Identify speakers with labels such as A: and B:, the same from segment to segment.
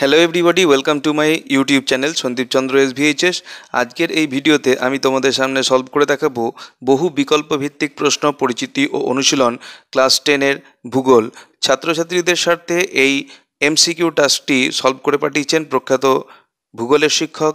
A: Hello everybody welcome to my YouTube channel Sandip Chandra S V আজকের এই ভিডিওতে আমি তোমাদের সামনে সলভ করে দেখাবো বহু বিকল্প ভিত্তিক প্রশ্ন, পরিচিতি ও অনুশীলন ক্লাস টেনের ভূগোল। ছাত্রছাত্রীদের স্বার্থে এই এমসিকিউ টাস্কটি সলভ করে পাঠিয়েছেন প্রখ্যাত ভূগোলের শিক্ষক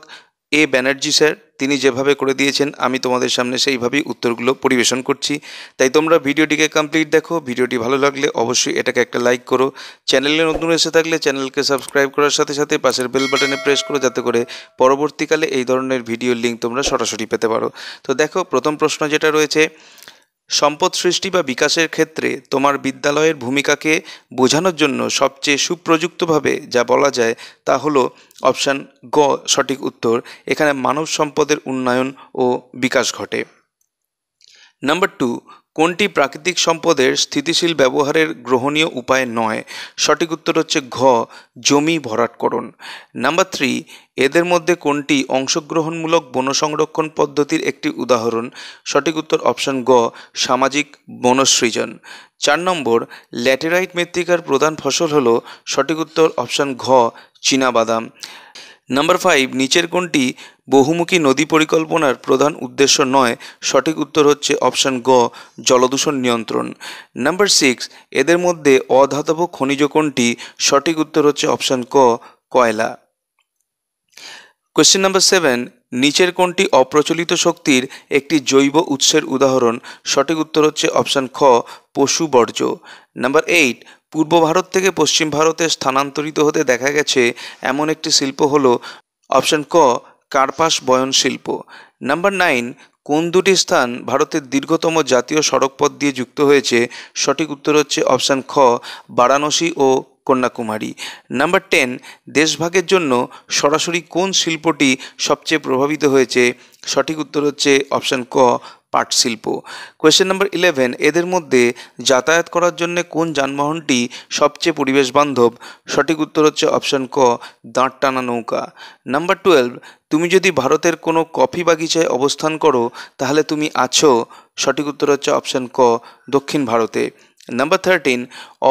A: এ ব্যানার্জি স্যার তিনি যেভাবে করে দিয়েছেন, আমি তোমাদের সামনে সেইভাবেই উত্তরগুলো পরিবেশন করছি। তাই তোমরা ভিডিওটিকে কমপ্লিট দেখো, ভিডিওটি ভালো লাগলে অবশ্যই এটাকে একটা লাইক করো। চ্যানেলে নতুন এসে থাকলে চ্যানেলকে সাবস্ক্রাইব করার সাথে সাথে পাশের বেল বাটনে প্রেস করো, যাতে করে পরবর্তীকালে এই ধরনের ভিডিওর লিঙ্ক তোমরা সরাসরি পেতে পারো। তো দেখো, প্রথম প্রশ্ন যেটা রয়েছে সম্পদ সৃষ্টি বা বিকাশের ক্ষেত্রে তোমার বিদ্যালয়ের ভূমিকাকে বোঝানোর জন্য সবচেয়ে সুপ্রযুক্তভাবে যা বলা যায় তা হলো অপশান গ, সঠিক উত্তর। এখানে মানব সম্পদের উন্নয়ন ও বিকাশ ঘটে। নাম্বার টু কোনটি প্রাকৃতিক সম্পদের স্থিতিশীল ব্যবহারের গ্রহণীয় উপায় নয়? সঠিক উত্তর হচ্ছে ঘ, জমি ভরাটকরণ নাম্বার থ্রি, এদের মধ্যে কোনটি অংশগ্রহণমূলক বন সংরক্ষণ পদ্ধতির একটি উদাহরণ? সঠিক উত্তর অপশন গ, সামাজিক বনসৃজন চার নম্বর, ল্যাটেরাইট মৃত্তিকার প্রধান ফসল হলো সঠিক উত্তর অপশন ঘ চীনাবাদাম নাম্বার ফাইভ নিচের কোনটি বহুমুখী নদী পরিকল্পনার প্রধান উদ্দেশ্য নয়? সঠিক উত্তর হচ্ছে অপশান গ, জলদূষণ নিয়ন্ত্রণ। নাম্বার সিক্স এদের মধ্যে অধাতব খনিজ কোনটি? সঠিক উত্তর হচ্ছে অপশান ক, কয়লা। কোয়েশ্চেন নাম্বার সেভেন নিচের কোনটি অপ্রচলিত শক্তির একটি জৈব উৎসের উদাহরণ? সঠিক উত্তর হচ্ছে অপশান খ, পশু বর্জ্য। নাম্বার এইট পূর্ব ভারত থেকে পশ্চিম ভারতে স্থানান্তরিত হতে দেখা গেছে এমন একটি শিল্প হলো অপশন ক, কার্পাস বয়ন শিল্প। নাম্বার নাইন, কোন দুটি স্থান ভারতের দীর্ঘতম জাতীয় সড়কপথ দিয়ে যুক্ত হয়েছে? সঠিক উত্তর হচ্ছে অপশান খ, বারাণসী ও কন্যাকুমারী। নাম্বার টেন, দেশভাগের জন্য সরাসরি কোন শিল্পটি সবচেয়ে প্রভাবিত হয়েছে? সঠিক উত্তর হচ্ছে অপশান ক পাট শিল্প কোয়েশ্চেন নাম্বার ইলেভেন এদের মধ্যে যাতায়াত করার জন্য কোন যানবাহনটি সবচেয়ে পরিবেশ বান্ধব? সঠিক উত্তর হচ্ছে অপশান ক দাঁড় টানা নৌকা। নাম্বার টুয়েলভ তুমি যদি ভারতের কোনো কফি বাগিচায় অবস্থান করো, তাহলে তুমি আছো? সঠিক উত্তর হচ্ছে অপশান ক, দক্ষিণ ভারতে। নাম্বার থার্টিন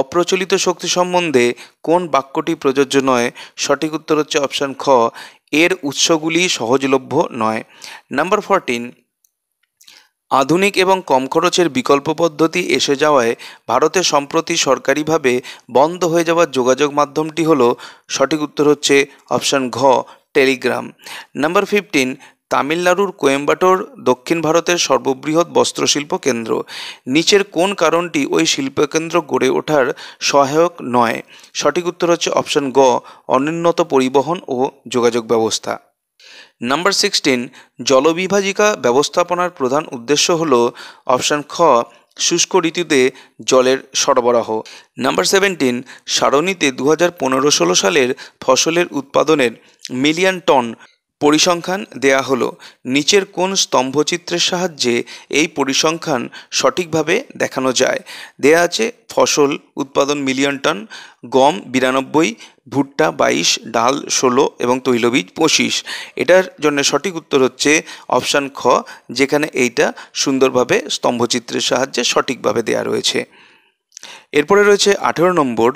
A: অপ্রচলিত শক্তি সম্বন্ধে কোন বাক্যটি প্রযোজ্য নয়? সঠিক উত্তর হচ্ছে অপশান খ, এর উৎসগুলি সহজলভ্য নয়। নাম্বার ফোরটিন আধুনিক এবং কম খরচের বিকল্প পদ্ধতি এসে যাওয়ায় ভারতে সম্প্রতি সরকারিভাবে বন্ধ হয়ে যাওয়ার যোগাযোগ মাধ্যমটি হল, সঠিক উত্তর হচ্ছে অপশান ঘ, টেলিগ্রাম। নাম্বার ফিফটিন, তামিলনাড়ুর কোয়েম্বাটোর দক্ষিণ ভারতের সর্ববৃহৎ বস্ত্রশিল্প কেন্দ্র। নিচের কোন কারণটি ওই শিল্পকেন্দ্র গড়ে ওঠার সহায়ক নয়? সঠিক উত্তর হচ্ছে অপশান গ অনুন্নত পরিবহন ও যোগাযোগ ব্যবস্থা। নাম্বার সিক্সটিন জলবিভাজিকা ব্যবস্থাপনার প্রধান উদ্দেশ্য হল অপশান খ, শুষ্ক ঋতুতে জলের সরবরাহ। নাম্বার সেভেন্টিন সারণীতে দু হাজার পনেরো ষোলো সালের ফসলের উৎপাদনের মিলিয়ন টন পরিসংখ্যান দেয়া হলো নিচের কোন স্তম্ভচিত্রের সাহায্যে এই পরিসংখ্যান সঠিকভাবে দেখানো যায়। দেয়া আছে ফসল, উৎপাদন মিলিয়ন টন, গম বিরানব্বই, ভুট্টা বাইশ, ডাল ষোলো এবং তৈলবীজ পঁচিশ। এটার জন্য সঠিক উত্তর হচ্ছে অপশান খ, যেখানে এইটা সুন্দরভাবে স্তম্ভচিত্রের সাহায্যে সঠিকভাবে দেয়া রয়েছে। এরপরে রয়েছে আঠেরো নম্বর,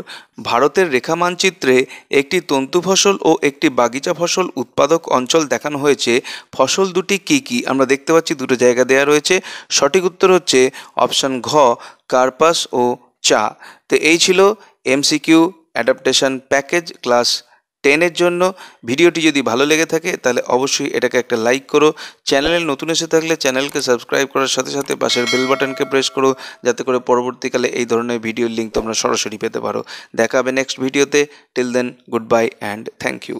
A: ভারতের রেখা মানচিত্রে একটি তন্তু ফসল ও একটি বাগিচা ফসল উৎপাদক অঞ্চল দেখানো হয়েছে। ফসল দুটি কি কি? আমরা দেখতে পাচ্ছি দুটো জায়গা দেওয়া রয়েছে। সঠিক উত্তর হচ্ছে অপশান ঘ, কার্পাস ও চা। তো এই ছিল এমসিকিউ অ্যাডাপ্টেশন প্যাকেজ ক্লাস টেনের জন্য ভিডিওটি যদি ভালো লেগে থাকে, তাহলে অবশ্যই এটাকে একটা লাইক করো। চ্যানেলে নতুন এসে থাকলে চ্যানেলকে সাবস্ক্রাইব করার সাথে সাথে পাশের বেল বাটনকে প্রেস করো, যাতে করে পরবর্তীকালে এই ধরনের ভিডিওর লিঙ্ক তোমরা সরাসরি পেতে পারো। দেখা হবে নেক্সট ভিডিওতে till then good bye and thank you